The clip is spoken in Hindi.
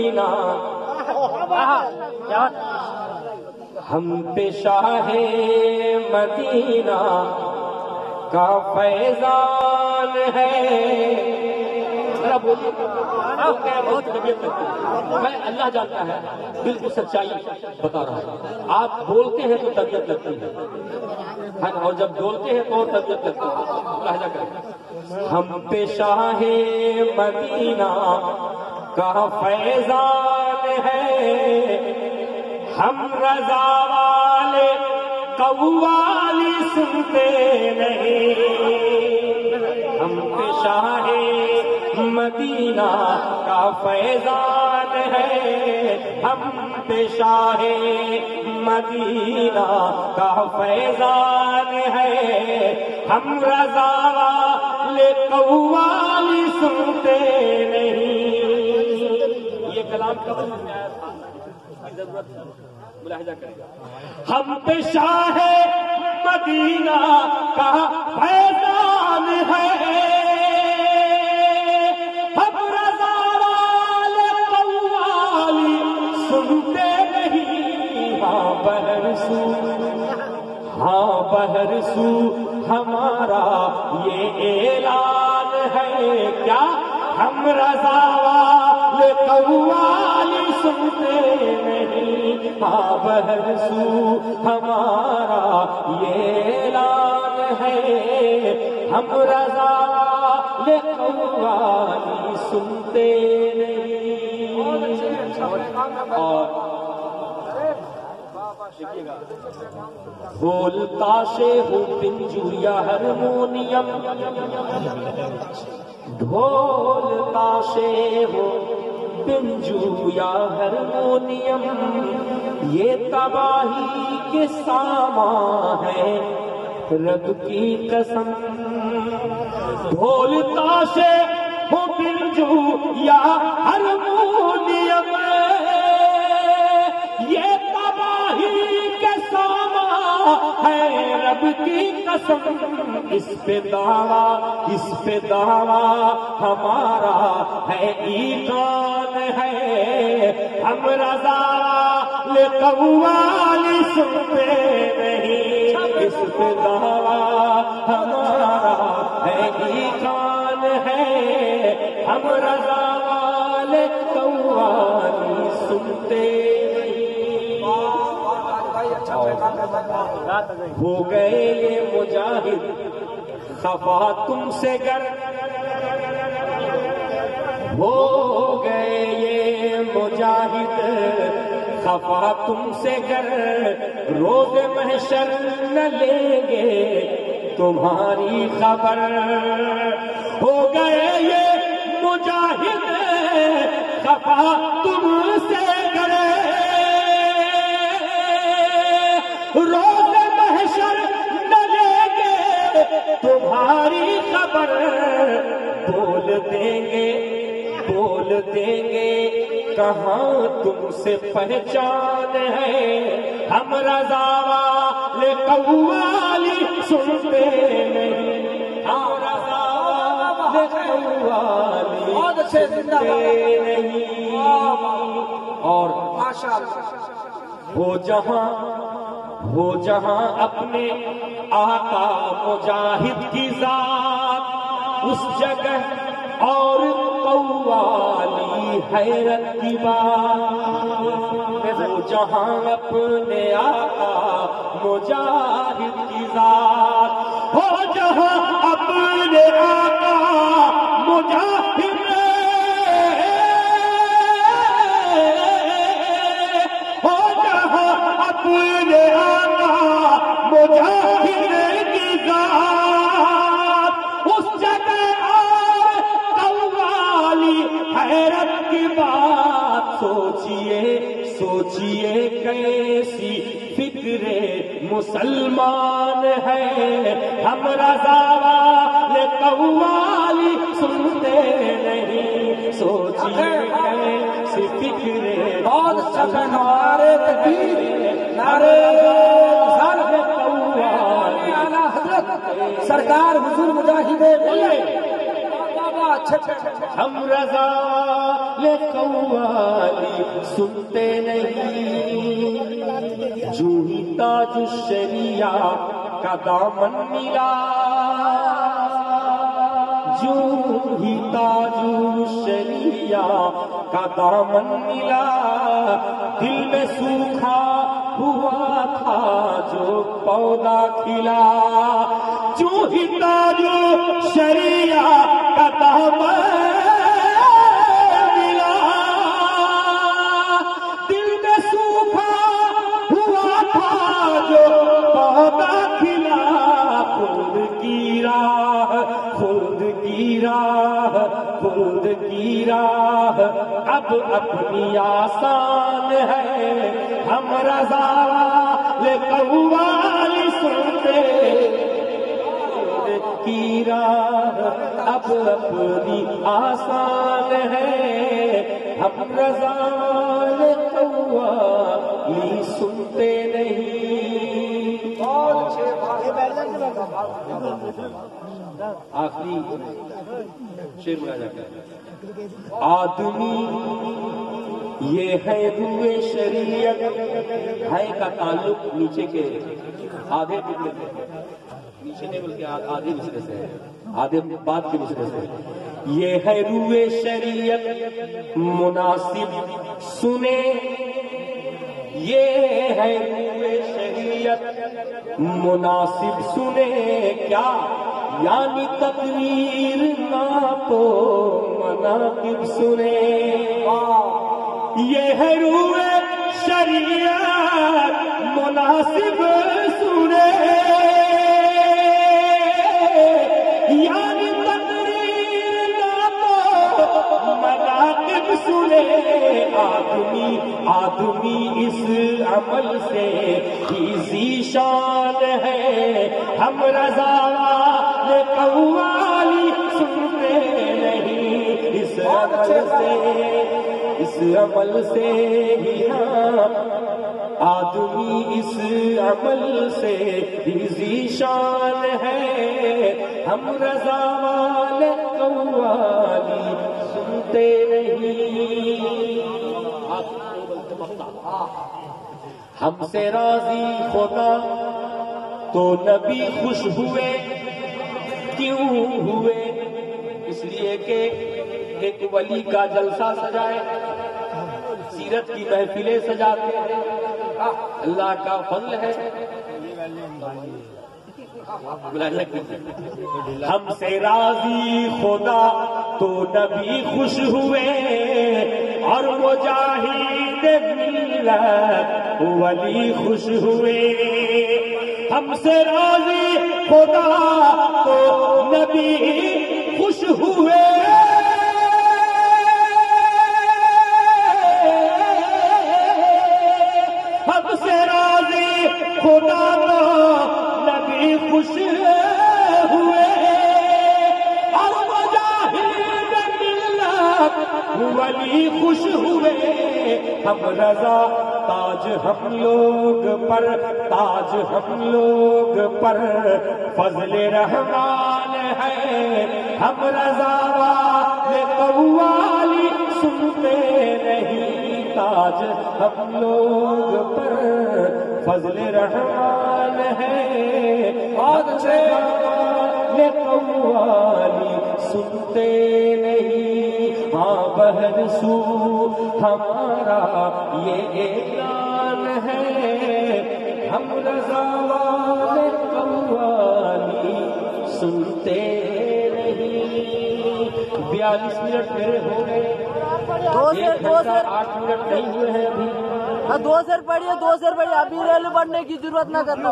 मदीना। हम पे शाह मदीना का फैजान है। हैं बहुत है? मैं अल्लाह जानता है, बिल्कुल सच्चाई बता रहा हूँ। आप बोलते हैं तो तबियत लगती है। है? और जब बोलते हैं तो तबीयत लगती है। हम पे शाह मदीना का फैजान है। हम रजा वाले कव्वाली सुनते नहीं। हम शाह मदीना का फैजान है। हम शाह मदीना का फैजान है। हम रजा वाले कव्वाली सुनते नहीं। हम पे शाह मदीना का फैजान है। हम रजा वाले कव्वाली सुनते नहीं। हाँ बहरसू हाँ बहरसू हमारा ये ऐलान है। क्या हम रजा हाँ हमारा ये ऐलान है। हम रजा वाले सुनते नहीं। और बोलता से हो पिंजुरिया हारमोनियम। ढोलता से हो पिंजुया हरमोनियम ये तबाही के सामा है। रब की कसम ढोलता से हो पिंजू या हरमोनियम ये रब की कसम। इस पे दावा, इस पे दावा, हमारा है ईमान है। हम रजा ले कव्वाली सुनते नहीं। इस पे दावा, हमारा है ईमान है। हम रजा वाले कव्वाली सुनते हो गए ये मुजाहिद। खफा तुमसे गर। हो गए ये मुजाहिद। खफा तुमसे गर। रोज महशर न लेंगे तुम्हारी खबर। हो गए ये मुजाहिद। खफा तुमसे खबर बोल देंगे बोल देंगे कहाँ तुमसे पहचान है? हम रजा वाले कव्वाली सुनते नहीं। हम अच्छे नहीं। और वो जहाँ वो जहाँ अपने आका मुजाहिद की जात उस जगह और कौवाली हैरत की बात। वो जहाँ अपने आका मुजाहिद की जात। हो जहाँ अपने आका मुजाहिद हो। जहाँ अपने आका मुजाहिद मुसलमान है हम रजा वाले कव्वाली सुनते नहीं। सोचिए कैसी फिक्रे। बहुत अच्छा नारे तकबीर नारे कौवाली सरकार हुजूर मुजाहिदे बोले हम रजा ले कौवाली सुनते नहीं। जूही ताज शरिया का दामन मिला। ताजू शरिया का दामन मिला दिल में सूखा हुआ था जो पौधा खिला। जूही ताजू शरिया का दामन अब अपनी आसान है। हम रजा ले कौवाली सुनते। की अब अपनी आसान है। हम रजा ले कौवाली सुनते नहीं। आखिरी शेर जाता है। आदमी ये है रुए शरीयत, है का ताल्लुक नीचे के आधे टुकड़े से नीचे नहीं, बल्कि आधे मिसरे से आधे बाद के मिसरे से। ये है रुए शरीयत, मुनासिब, सुने ये है रुए शरीयत। मुनासिब सुने क्या? यानी तकवीर ना तो मनाकिब सुने। ये है रूए शरीयत, मुनासिब आदमी इस अमल से ही जीशान है। हम रजा वाले कौवाली सुनते नहीं। इस अमल से इस अमल से ही हाँ। आदमी इस अमल से ही जीशान है। हम रजा वाले कौवाली सुनते नहीं। हमसे राज़ी खुदा तो नबी खुश हुए। क्यों हुए? इसलिए कि एक वली का जलसा सजाए, सीरत की महफिलें सजाते हैं। अल्लाह का फल है। हमसे राज़ी खुदा तो नबी खुश हुए और मुजाहिद मिल्लत वली खुश हुए। हमसे राज़ी खुदा तो नबी वली खुश हुए। हम रजा, ताज हम लोग पर, ताज हम लोग पर। फजल रहमान है, हम रजा वाले कौवाली सुनते नहीं। ताज हम लोग पर, फजल रहमान है। आज कौवाली सुनते नहीं। हाँ बहर सू हमारा ये ऐलान है। हम रजा वाले कौवाली सुनते नहीं। बयालीस मिनट मेरे हो गए। दो शेर दो शेर आठ मिनट नहीं हुए हैं अभी। हाँ, दो शेर पढ़िए दो शेर पढ़िए। अभी रेल बढ़ने की ज़रूरत ना करना।